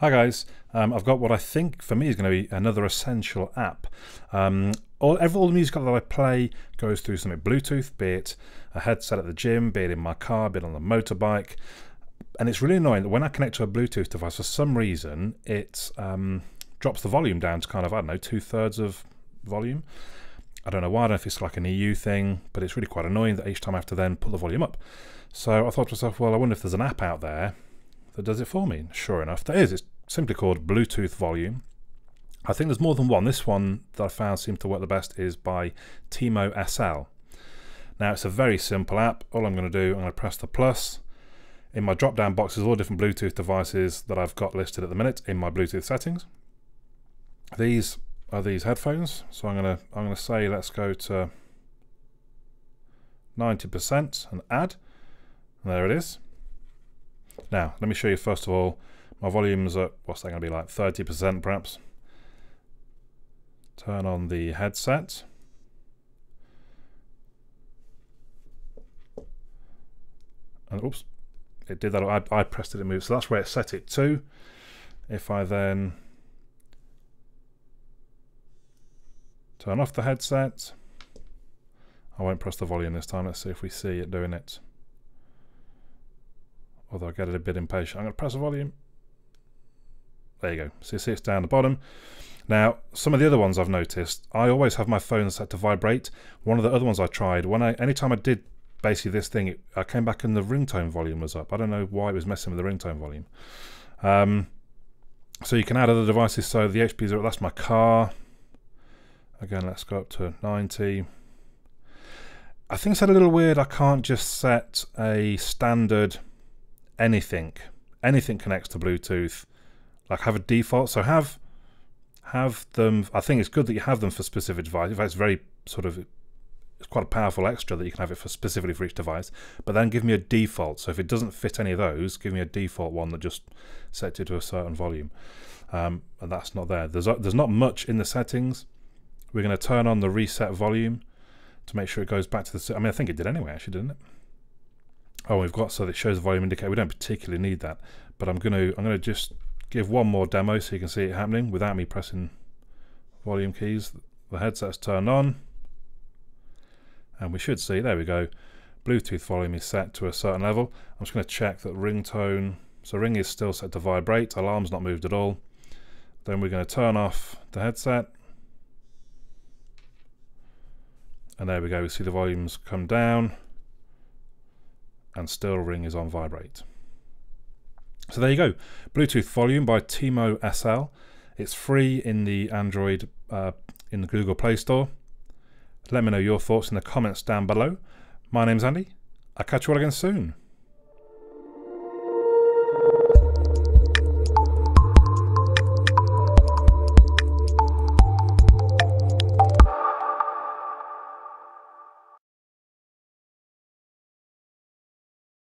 Hi guys, um, I've got what I think for me is going to be another essential app. Um, all, every, all the music that I play goes through something Bluetooth, be it a headset at the gym, be it in my car, be it on the motorbike. And it's really annoying that when I connect to a Bluetooth device, for some reason, it um, drops the volume down to kind of, I don't know, two thirds of volume. I don't know why, I don't know if it's like an EU thing, but it's really quite annoying that each time I have to then put the volume up. So I thought to myself, well, I wonder if there's an app out there that does it for me. Sure enough, there is. It's simply called Bluetooth Volume. I think there's more than one. This one that I found seems to work the best is by Timo SL. Now it's a very simple app. All I'm going to do, I'm going to press the plus. In my drop down box is all different Bluetooth devices that I've got listed at the minute in my Bluetooth settings. These are these headphones. So I'm going to I'm going to say let's go to 90% and add. And there it is. Now, let me show you first of all, my volume's at, what's that going to be like, 30% perhaps. Turn on the headset. And oops, it did that, I, I pressed it, it moved. So that's where it set it to. If I then turn off the headset, I won't press the volume this time. Let's see if we see it doing it although I get it a bit impatient. I'm going to press the volume. There you go. So you see it's down the bottom. Now, some of the other ones I've noticed, I always have my phone set to vibrate. One of the other ones I tried, when I anytime I did basically this thing, it, I came back and the ringtone volume was up. I don't know why it was messing with the ringtone volume. Um, so you can add other devices. So the HP's Zero, that's my car. Again, let's go up to 90. I think it's a little weird. I can't just set a standard anything, anything connects to Bluetooth, like have a default. So have have them. I think it's good that you have them for specific devices. It's very sort of it's quite a powerful extra that you can have it for specifically for each device. But then give me a default. So if it doesn't fit any of those, give me a default one that just sets it to a certain volume. Um, and that's not there. There's there's not much in the settings. We're going to turn on the reset volume to make sure it goes back to the. I mean, I think it did anyway, actually, didn't it? Oh, we've got so that shows the volume indicator. We don't particularly need that, but I'm going to I'm going to just give one more demo so you can see it happening without me pressing volume keys. The headset's turned on, and we should see. There we go. Bluetooth volume is set to a certain level. I'm just going to check that ringtone. So ring is still set to vibrate. Alarm's not moved at all. Then we're going to turn off the headset. And there we go. We see the volumes come down and still ring is on vibrate. So there you go, Bluetooth volume by Timo SL. It's free in the Android, uh, in the Google Play Store. Let me know your thoughts in the comments down below. My name's Andy. I'll catch you all again soon.